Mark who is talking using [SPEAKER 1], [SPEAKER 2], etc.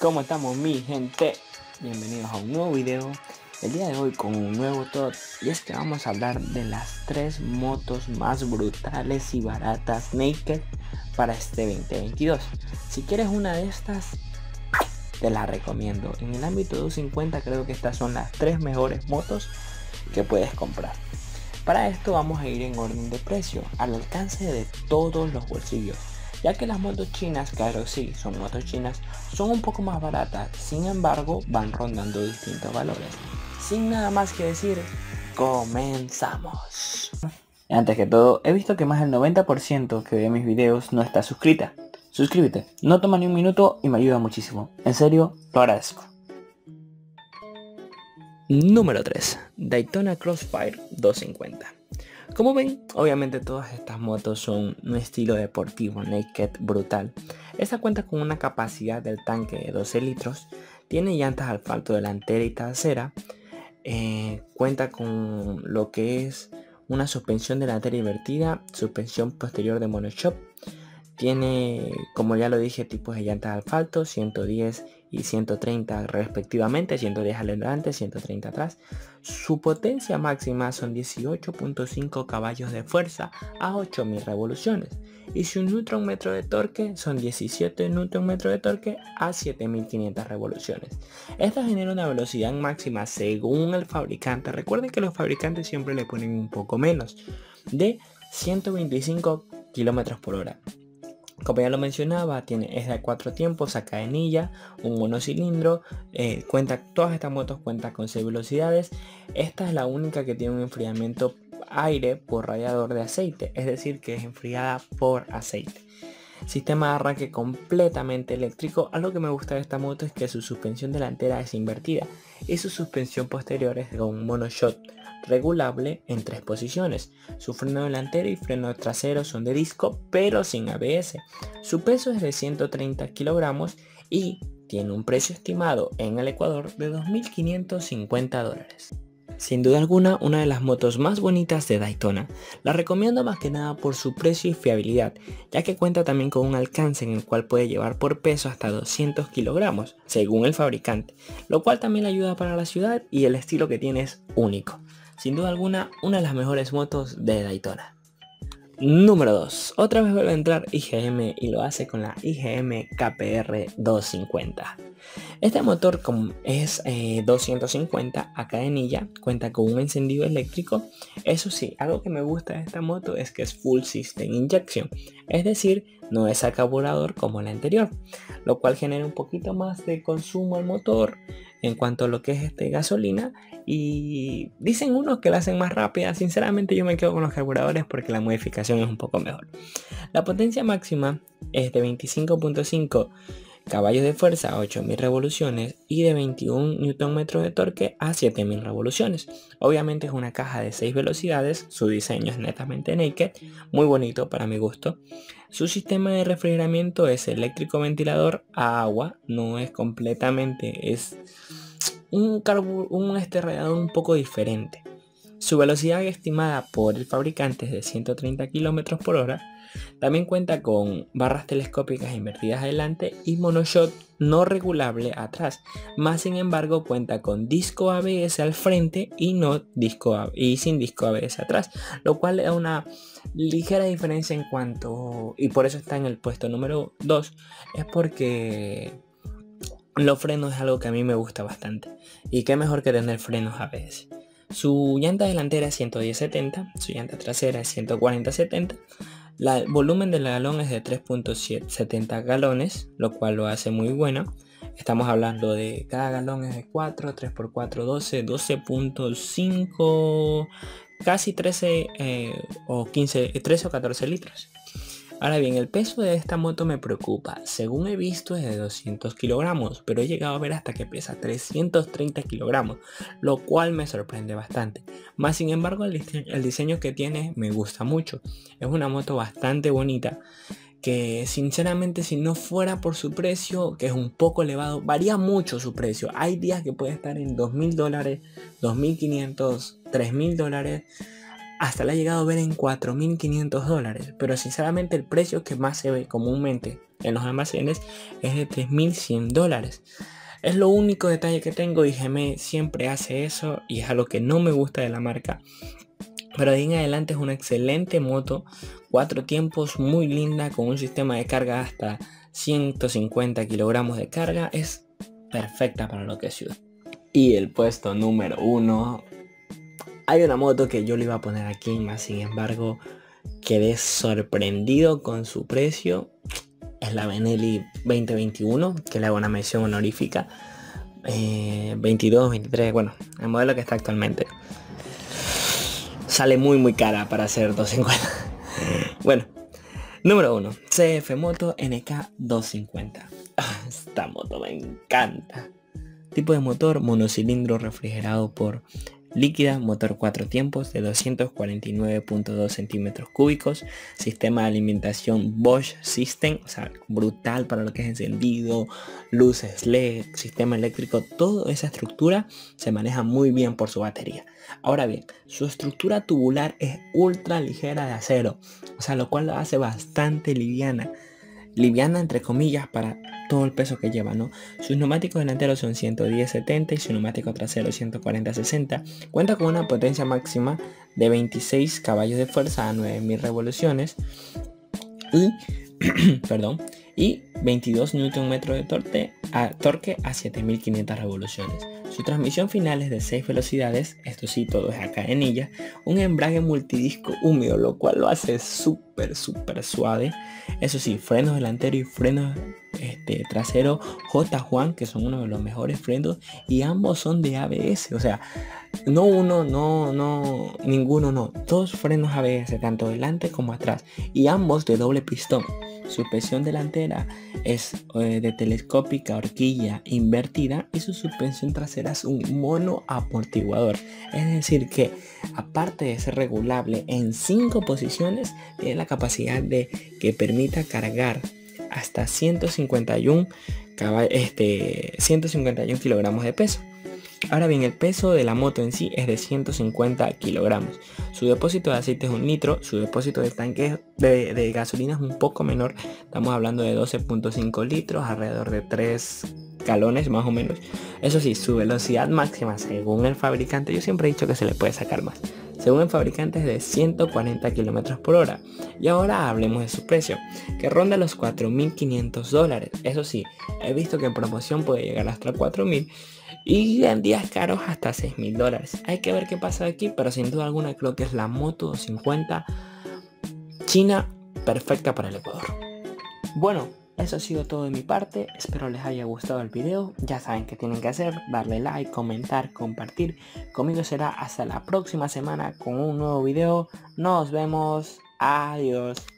[SPEAKER 1] ¿Cómo estamos mi gente? Bienvenidos a un nuevo video. El día de hoy con un nuevo top y es que vamos a hablar de las tres motos más brutales y baratas naked para este 2022. Si quieres una de estas, te la recomiendo. En el ámbito 250 creo que estas son las tres mejores motos que puedes comprar. Para esto vamos a ir en orden de precio, al alcance de todos los bolsillos ya que las motos chinas, claro sí, son motos chinas, son un poco más baratas, sin embargo van rondando distintos valores. Sin nada más que decir, comenzamos. Antes que todo, he visto que más del 90% que ve mis videos no está suscrita. Suscríbete, no toma ni un minuto y me ayuda muchísimo. En serio, lo agradezco. Número 3. Daytona Crossfire 250. Como ven, obviamente todas estas motos son un estilo deportivo naked brutal. Esta cuenta con una capacidad del tanque de 12 litros, tiene llantas asfalto delantera y trasera, eh, cuenta con lo que es una suspensión delantera invertida, suspensión posterior de monoshop, tiene, como ya lo dije, tipos de llantas asfalto, 110 y 130 respectivamente, 110 adelante, 130 atrás. Su potencia máxima son 18.5 caballos de fuerza a 8000 revoluciones y su newton metro de torque son 17 newton metro de torque a 7500 revoluciones. Esta genera una velocidad máxima según el fabricante. Recuerden que los fabricantes siempre le ponen un poco menos de 125 kilómetros por hora. Como ya lo mencionaba, tiene, es de cuatro tiempos, a cadenilla, un monocilindro, eh, cuenta, todas estas motos cuentan con 6 velocidades. Esta es la única que tiene un enfriamiento aire por radiador de aceite, es decir, que es enfriada por aceite. Sistema de arranque completamente eléctrico. Algo que me gusta de esta moto es que su suspensión delantera es invertida y su suspensión posterior es con un monoshot regulable en tres posiciones. Su freno delantero y freno trasero son de disco pero sin ABS. Su peso es de 130 kilogramos y tiene un precio estimado en el Ecuador de 2.550 dólares. Sin duda alguna, una de las motos más bonitas de Daytona. La recomiendo más que nada por su precio y fiabilidad, ya que cuenta también con un alcance en el cual puede llevar por peso hasta 200 kilogramos, según el fabricante, lo cual también le ayuda para la ciudad y el estilo que tiene es único sin duda alguna una de las mejores motos de Daytona. Número 2. Otra vez vuelve a entrar IGM y lo hace con la IGM KPR 250. Este motor es 250 eh, a cadenilla, cuenta con un encendido eléctrico. Eso sí, algo que me gusta de esta moto es que es full system injection, es decir, no es a como la anterior, lo cual genera un poquito más de consumo al motor en cuanto a lo que es este gasolina y dicen unos que la hacen más rápida. Sinceramente yo me quedo con los carburadores porque la modificación es un poco mejor. La potencia máxima es de 25.5 caballos de fuerza a 8000 revoluciones y de 21 Nm de torque a 7000 revoluciones. Obviamente es una caja de 6 velocidades, su diseño es netamente naked, muy bonito para mi gusto. Su sistema de refrigeramiento es eléctrico ventilador a agua, no es completamente, es un, un este radiador un poco diferente. Su velocidad estimada por el fabricante es de 130 km por hora también cuenta con barras telescópicas invertidas adelante y monoshot no regulable atrás. Más sin embargo cuenta con disco ABS al frente y no disco y sin disco ABS atrás, lo cual es una ligera diferencia en cuanto y por eso está en el puesto número 2 es porque los frenos es algo que a mí me gusta bastante y qué mejor que tener frenos ABS. Su llanta delantera es 110-70, su llanta trasera es 140-70, el volumen del galón es de 3.70 galones, lo cual lo hace muy bueno. Estamos hablando de cada galón es de 4, 3 x 4, 12, 12.5, casi 13 eh, o 15, 13 o 14 litros. Ahora bien, el peso de esta moto me preocupa. Según he visto es de 200 kilogramos, pero he llegado a ver hasta que pesa 330 kilogramos, lo cual me sorprende bastante. Más sin embargo, el, diseño que tiene me gusta mucho. Es una moto bastante bonita que sinceramente si no fuera por su precio, que es un poco elevado, varía mucho su precio. Hay días que puede estar en 2.000 dólares, 2.500, 3.000 dólares hasta la he llegado a ver en 4.500 dólares, pero sinceramente el precio que más se ve comúnmente en los almacenes es de 3.100 dólares. Es lo único detalle que tengo y GM siempre hace eso y es algo que no me gusta de la marca. Pero de ahí en adelante es una excelente moto, cuatro tiempos, muy linda, con un sistema de carga hasta 150 kilogramos de carga. Es perfecta para lo que es. Y el puesto número uno. Hay una moto que yo le iba a poner aquí, más sin embargo quedé sorprendido con su precio es la Benelli 2021, que le hago una mención honorífica. 22, eh, 23, bueno, el modelo que está actualmente. Sale muy muy cara para hacer 250. bueno, número 1, CF Moto NK 250. Esta moto me encanta. Tipo de motor monocilindro refrigerado por líquida, motor 4 tiempos de 249.2 centímetros cúbicos, sistema de alimentación Bosch System, o sea, brutal para lo que es encendido, luces LED, sistema eléctrico, toda esa estructura se maneja muy bien por su batería. Ahora bien, su estructura tubular es ultra ligera de acero, o sea, lo cual lo hace bastante liviana liviana entre comillas para todo el peso que lleva, ¿no? Sus neumáticos delanteros son 110-70 y su neumático trasero 140-60. Cuenta con una potencia máxima de 26 caballos de fuerza a 9000 revoluciones y, perdón, y 22 Nm de torque a, torque a 7500 revoluciones. Su transmisión final es de 6 velocidades, esto sí, todo es a cadenilla, un embrague multidisco húmedo, lo cual lo hace súper, súper suave. Eso sí, frenos delantero y frenos este, trasero J. Juan, que son uno de los mejores frenos, y ambos son de ABS, o sea, no uno, no, no, ninguno, no, dos frenos ABS, tanto delante como atrás, y ambos de doble pistón. Suspensión delantera es eh, de telescópica horquilla invertida y su suspensión trasera es un mono amortiguador. Es decir que aparte de ser regulable en cinco posiciones, tiene la capacidad de que permita cargar hasta 151, este, 151 kilogramos de peso. Ahora bien, el peso de la moto en sí es de 150 kilogramos. Su depósito de aceite es un litro, su depósito de tanque de, gasolina es un poco menor. Estamos hablando de 12.5 litros, alrededor de 3 galones más o menos. Eso sí, su velocidad máxima según el fabricante, yo siempre he dicho que se le puede sacar más. Según el fabricante es de 140 kilómetros por hora. Y ahora hablemos de su precio, que ronda los 4.500 dólares. Eso sí, he visto que en promoción puede llegar hasta 4.000 y en días caros hasta 6 mil dólares. Hay que ver qué pasa aquí, pero sin duda alguna creo que es la moto 250 China perfecta para el Ecuador. Bueno, eso ha sido todo de mi parte, espero les haya gustado el video, ya saben qué tienen que hacer, darle like, comentar, compartir, conmigo será hasta la próxima semana con un nuevo video, nos vemos, adiós.